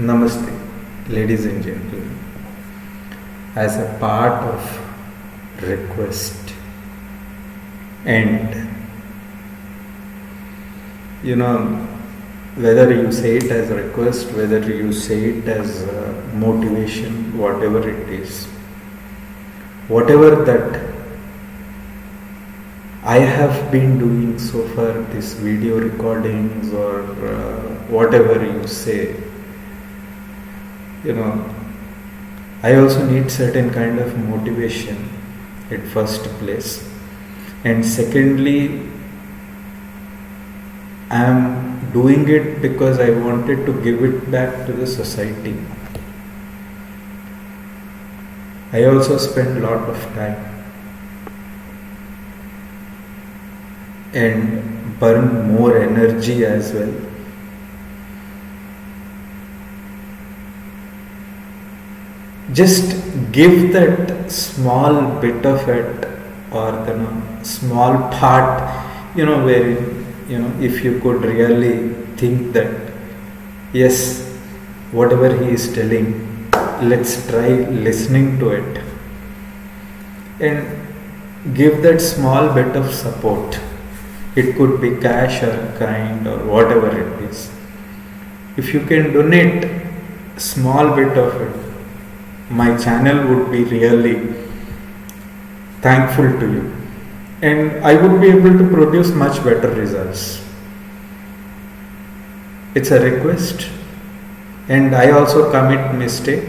Namaste, ladies and gentlemen. As a part of request and you know whether you say it as a request, whether you say it as a motivation, whatever it is, whatever that I have been doing so far, this video recordings or uh, whatever you say, you know, I also need certain kind of motivation at first place, and secondly, I am doing it because I wanted to give it back to the society. I also spend a lot of time and burn more energy as well. Just give that small bit of it or the you know, small part, you know, where you know, if you could really think that, yes, whatever he is telling, let's try listening to it and give that small bit of support it could be cash or kind or whatever it is. If you can donate small bit of it, my channel would be really thankful to you. And I would be able to produce much better results. It's a request. And I also commit mistake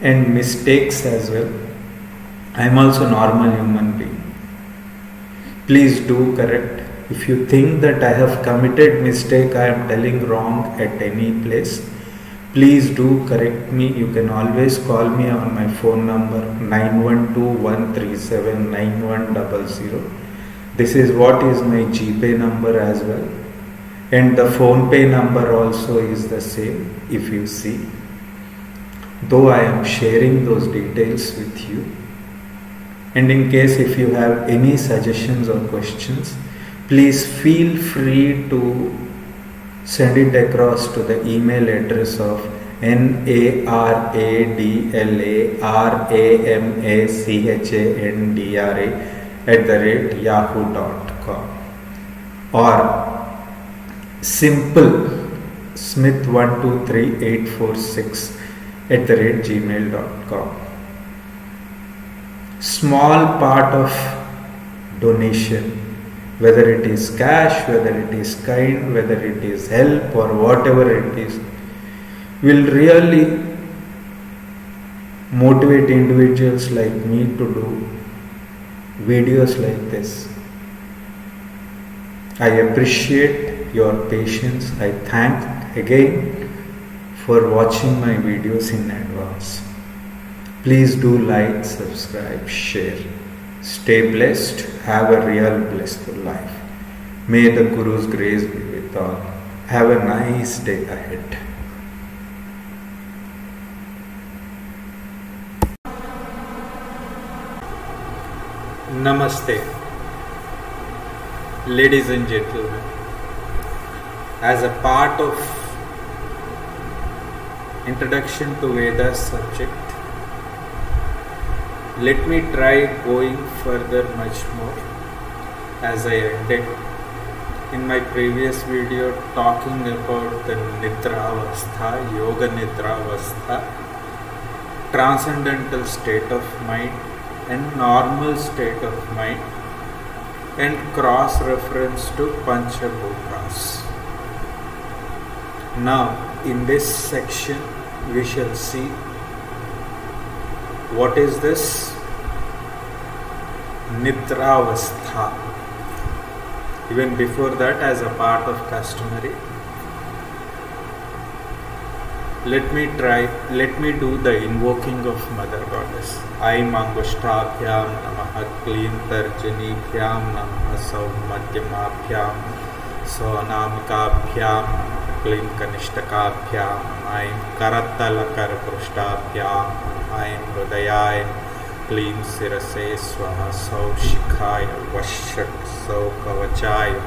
and mistakes as well. I am also normal human being please do correct if you think that i have committed mistake i am telling wrong at any place please do correct me. You can always call me on my phone number 9121379100 this is what is my gpay number as well. And the phone pay number also is the same if you see. Though i am sharing those details with you. And in case if you have any suggestions or questions, please feel free to send it across to the email address of n a r a d l a r a m a c h a n d r a at the rate yahoo.com or simple smith123846 at the rate gmail.com small part of donation, whether it is cash, whether it is kind, whether it is help or whatever it is, will really motivate individuals like me to do videos like this. I appreciate your patience. I thank again for watching my videos in advance. Please do like, subscribe, share. Stay blessed. Have a real blissful life. May the Guru's grace be with all. Have a nice day ahead. Namaste, ladies and gentlemen. As a part of introduction to Vedas subject, let me try going further much more as I ended in my previous video talking about the Nidra Avastha, Yoga Nidra Avastha, transcendental state of mind and normal state of mind and cross reference to Panchabhutas. Now in this section we shall see what is this nidravastha even before that as a part of customary let me try let me do the invoking of mother goddess aim angushtabhyam namah clean tarjanibhyam namah saumadhyamabhyam sonamikabhyam क्लीं कनिष्ठकाभ्याम् ऐं करतलकरपृष्ठाभ्याम् ऐं हृदयाय क्लीं शिरसे स्वः सौ शिखाय वशक् सौ कवचाय।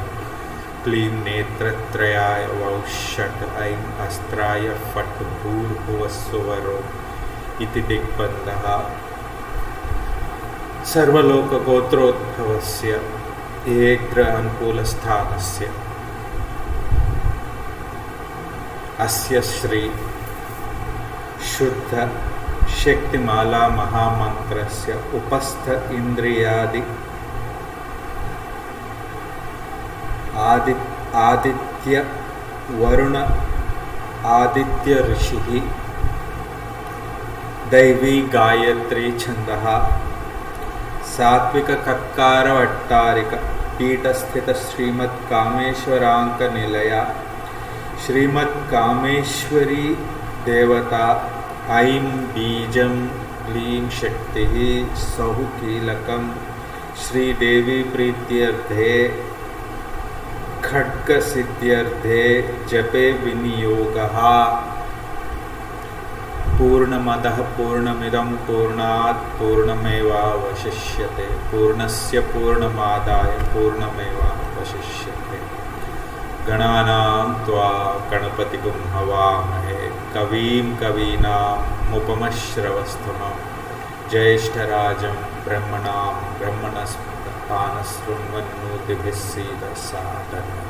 क्लीं नेत्रत्रयाय वौषट् ऐं अस्त्राय, फट् भूर्भुवस्वरो इति दिग्बन्धः। सर्वलोकगोत्रोद्भवस्य एग्र अनुकूलस्थानस्य अस्य श्री शुद्ध शक्तिमाला महामन्त्रस्य उपस्थ इन्द्रियादि आदि आदित्यवरुण आदित्यऋषिः दैवी गायत्री छन्दः सात्विककत्कारवट्टारिकपीठस्थितश्रीमत्कामेश्वराङ्कनिलया श्रीमत्कामेश्वरी देवता ऐं बीजं क्लीं शक्तिः सौः श्रीदेवी प्रीत्यर्थे, खड्गसिद्ध्यर्थे जपे विनियोगः। पूर्णमदः पूर्णमिदं पूर्णात् पूर्णमेवावशिष्यते। पूर्णस्य पूर्णमादाय पूर्णमेवावशिष्यते। गणानां त्वा हवामहे कवीं कवीनामुपमश्रवस्तमं ज्येष्ठराजं ब्रह्मणां ब्रह्मणस्पानशृण्वन्नोतिभिः सीदः सादरम्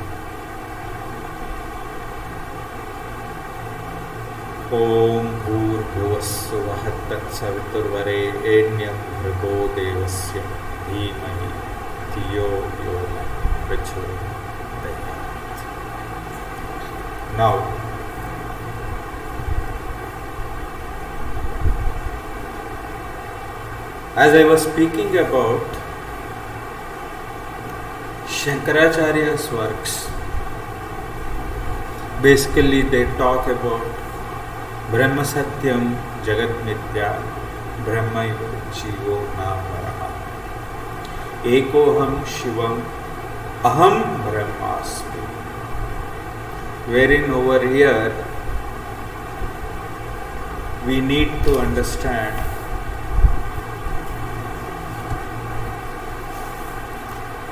ॐ भूर्भुवस्सुवः तत्सवितुर्वरेण्यं भृगो देवस्य धीमहि धियो यो न प्रचोदयात् Now, as I was speaking about Shankaracharya's works, basically they talk about Brahma Satyam Jagat Mithya Brahma Jivo Namaraha Ekoham Shivam Aham Brahmasmi wherein over here we need to understand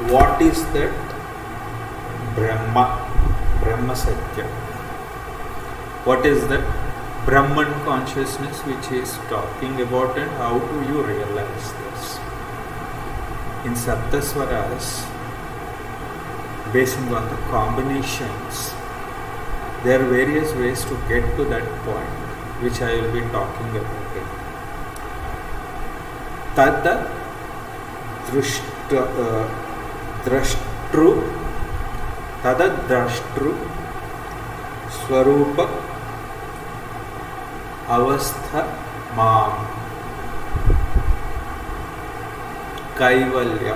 what is that Brahma, Brahma Satya. What is that Brahman consciousness which is talking about and how do you realize this? In Saptaswaras, basing on the combinations, there are various ways to get to that point, which I will be talking about it. Tada drushta, uh, द्रष्टृ तदद्रष्टृ स्वरूप अवस्थ माम कैवल्य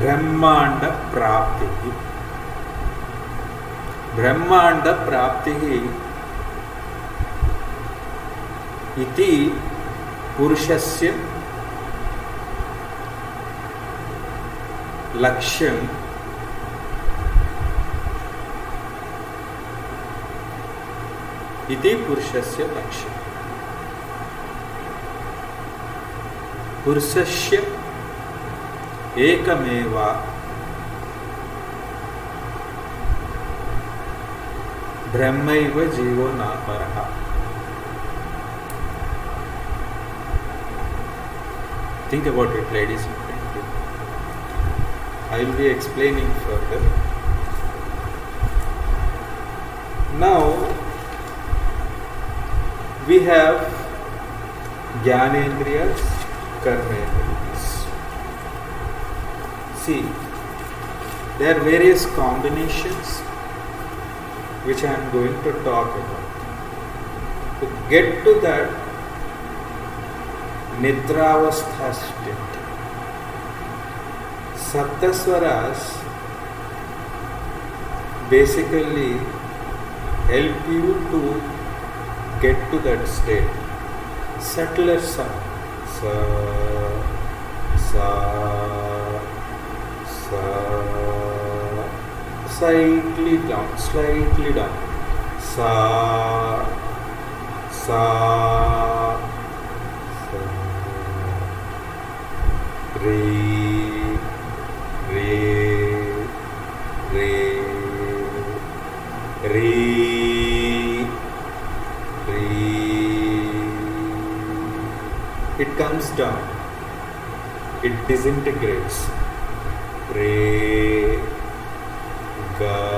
ब्रह्मांड प्राप्ति ब्रह्मांड प्राप्ति इति पुरुषस्य लक्ष्यम इति पुरुषस्य लक्ष्यम पुरुषस्य एकमेव। ब्रह्मैव जीवो न परः Think about it, ladies. and gentlemen. I will be explaining further. Now we have Jnanendriyas, Karmendriyas. See, there are various combinations which I am going to talk about. To get to that Nidravastha state, Saptaswaras basically help you to get to that state. Subtler sound. Sa, sa, sa, slightly down, slightly down. Sa, sa, sa, re, star, it disintegrates. Pray, God.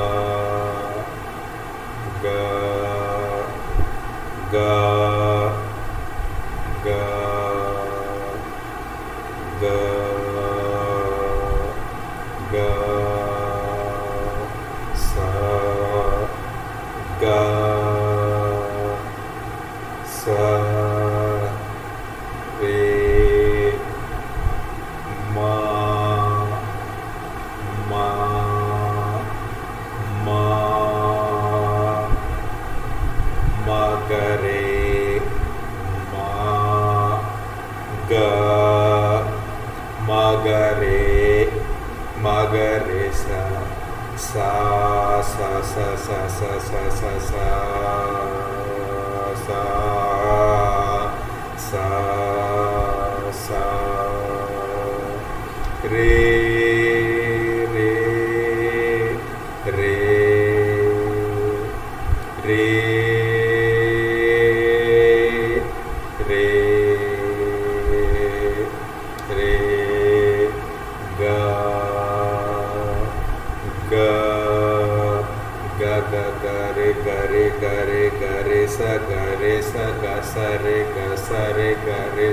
गा गा गा रे गा रे गा रे गा रे सा गा रे सा गा सा रे गा सा रे गा रे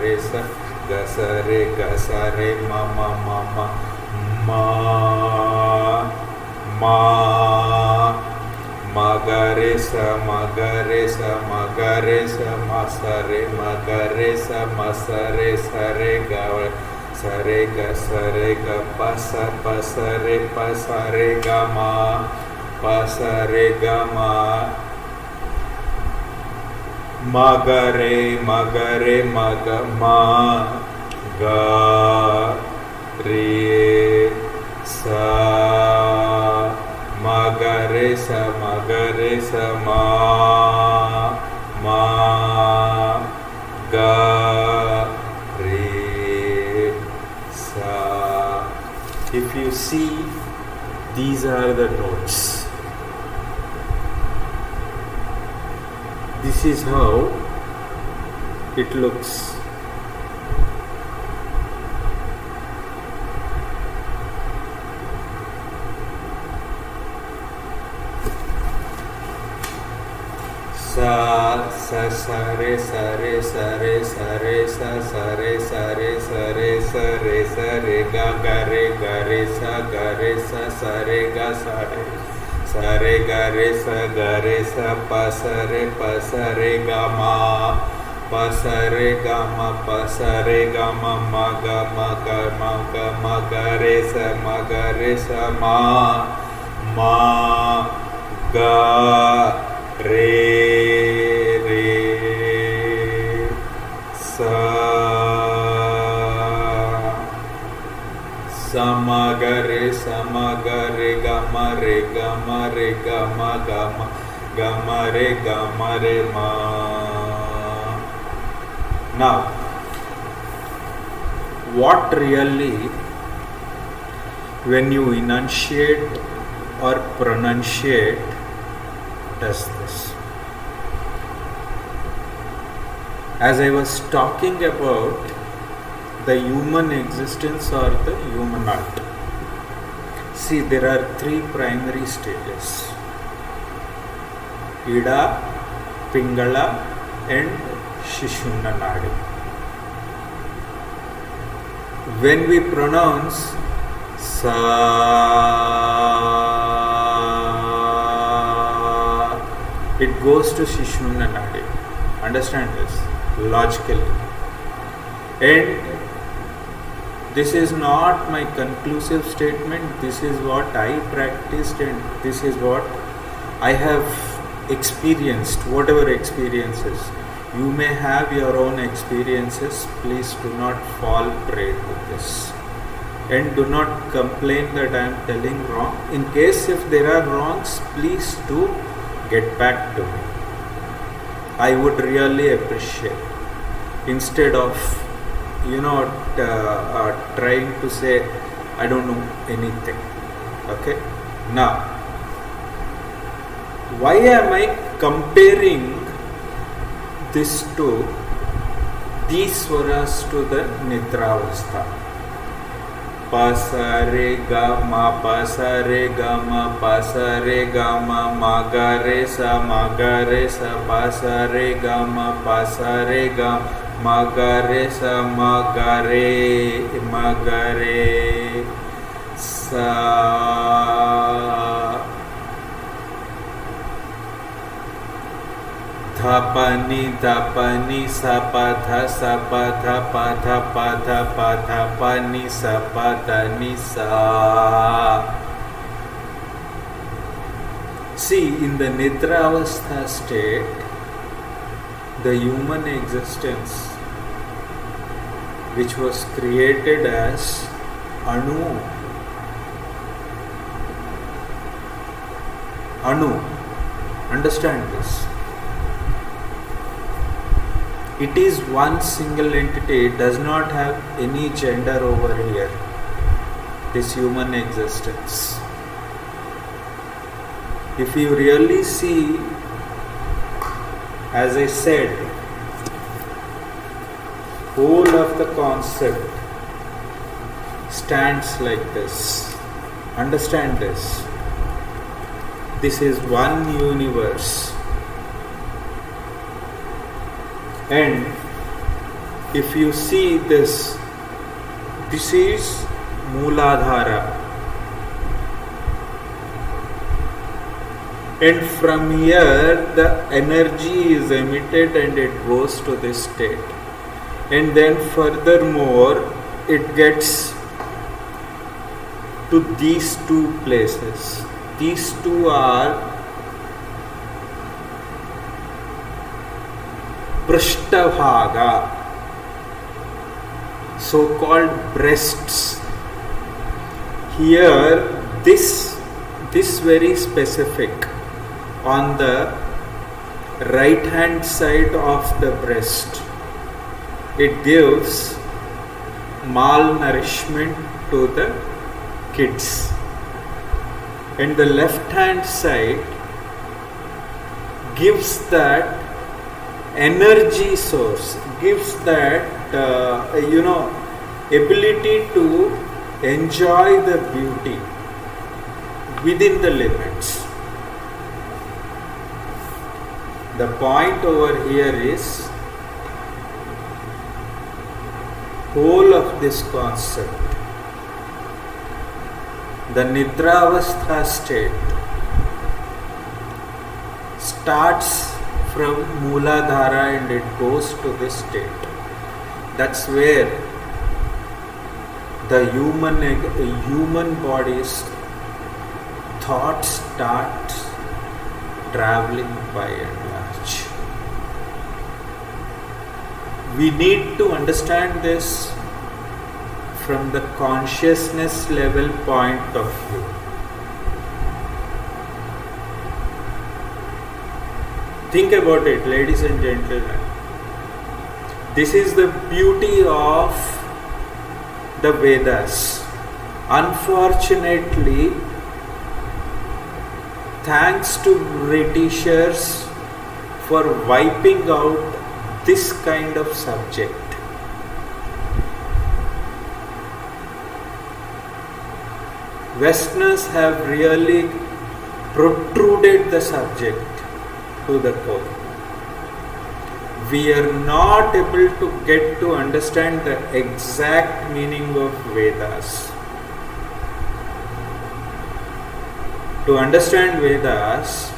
रे सा गा सा रे गा सा रे मा मा मा मा मा मा मा गा रे स मा गा रे सा मा गा रे सा मा सा रे मा गा रे सा मा सा रे सा रे गा सरे ग सरे ग प स प स रे प स रे ग म प स रे ग म। मगरे मगरे मग म ग रे स। मगरे स रे स म म, ग। See, these are the notes. This is how it looks. सा सा रे सा रे सा रे सा रे सा सा रे सा रे सा रे सा रे सा रे गा गा रे गा रे सा गा रे सा सा रे गा सा रे सा रे गा रे सा गा रे सा पा सा रे पा सा रे गा मा पा सा रे गा मा पा सा रे गा मा मा गा मा गा मा गा मा गा रे सा मा गा रे सा मा मा गा रे सम ग रे ग म रे ग म रे ग म ग म ग म रे ग म रे म now what really when you enunciate or pronunciate does this As I was talking about, the human existence or the human art. See there are three primary stages. Ida pingala and sushumna nadi when we pronounce sa it goes to sushumna nadi understand this logically. And this is not my conclusive statement. This is what i practiced and this is what i have experienced whatever experiences. You may have your own experiences. Please do not fall prey to this. And do not complain that i am telling wrong. In case if there are wrongs please do get back to me. I would really appreciate instead of you know uh, uh, trying to say i don't know anything okay now why am i comparing this to these swaras to the nidravastha. Pa sa re ga ma pa sa re ga ma pa sa re ga ma ma ga re sa ma ga re sa pa sa re ga ma pa sa re ga Magare स मगरे मगरे स। धपनि धपनि सपथ सपथ पथ पथ पथ पनि सपथ नि सी। In the Nidra Avastha state, the human existence which was created as anu. Anu. Understand this. It is one single entity it does not have any gender over here. This human existence. If you really see as i said whole of the concept stands like this. Understand this. This is one universe. And if you see this this is Mooladhara. And from here the energy is emitted and it goes to this state and then furthermore it gets to these two places these two are Prishtavaga, so called breasts. Here, this, this very specific on the right hand side of the breast, it gives malnourishment to the kids. And the left hand side gives that energy source gives that uh, you know ability to enjoy the beauty within the limits the point over here is whole of this concept the nidra avastha state starts from Mooladhara and it goes to this state. That's where the human human body's thoughts start traveling by and We need to understand this from the consciousness level point of view. Think about it, ladies and gentlemen. This is the beauty of the Vedas. Unfortunately, thanks to Britishers for wiping out this kind of subject. Westerners have really protruded the subject to the core. We are not able to get to understand the exact meaning of Vedas. To understand Vedas,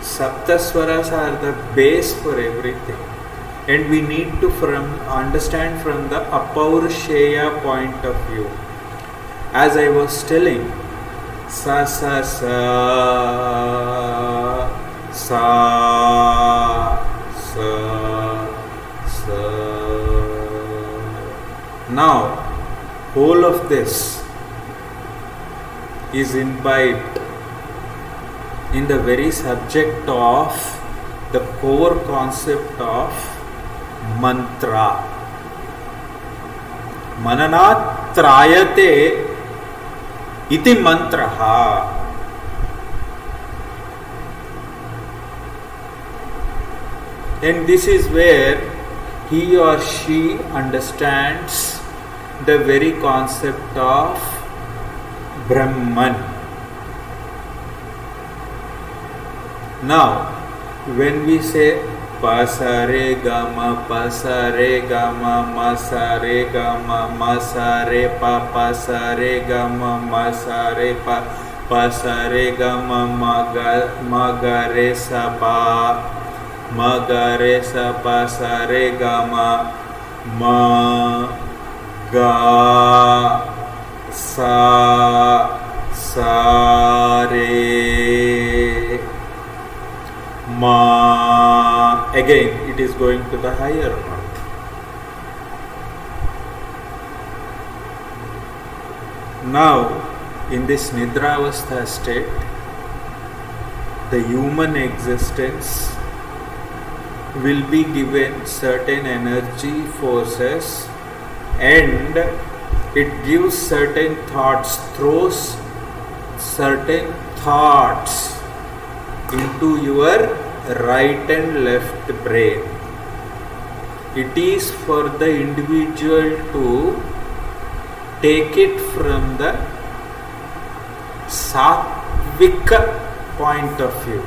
Saptaswaras are the base for everything. And we need to from understand from the Apaurusheya point of view. As I was telling, sa sa sa sa sa sa now whole of this is imbibed in the very subject of the core concept of mantra. मननात्रायते इति मंत्र। And this is where he or she understands the very concept of Brahman now when we say pasare gama pasare gama masare gama masare pa pasare gama masare pa pasare gama maga magare sa pa magare sa pasare gama ma ga sa sa re ma again it is going to the higher note now in this nidravastha state the human existence will be given certain energy forces and it gives certain thoughts throws certain thoughts into your right and left brain. It is for the individual to take it from the sattvic point of view.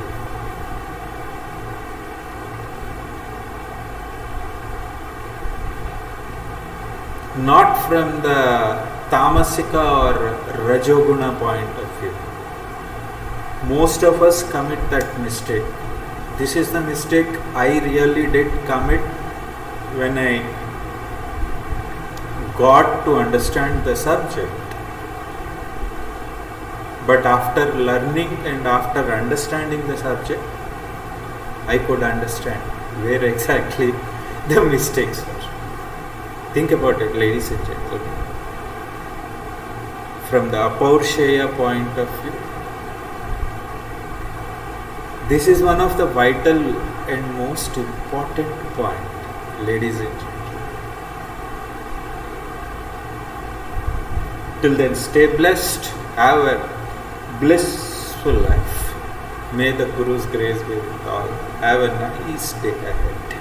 Not from the tamasika or rajoguna point of view most of us commit that mistake this is the mistake i really did commit when i got to understand the subject. But after learning and after understanding the subject i could understand where exactly the mistakes were. Think about it ladies and gentlemen. From the apaurusheya point of view this is one of the vital and most important point, ladies and gentlemen. Till then, stay blessed, have a blissful life. May the Guru's grace be with all. Have a nice day ahead.